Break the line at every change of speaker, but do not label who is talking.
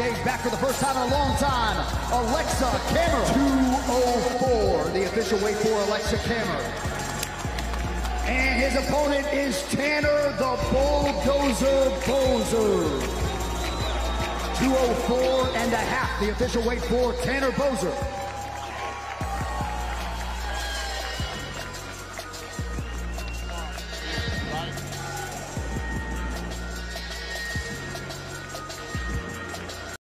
stage back for the first time in a long time, Aleksa Camur. 204, the official weight for Aleksa Camur. And his opponent is Tanner the Bulldozer Boser, 204 and a half, the official weight for Tanner Boser.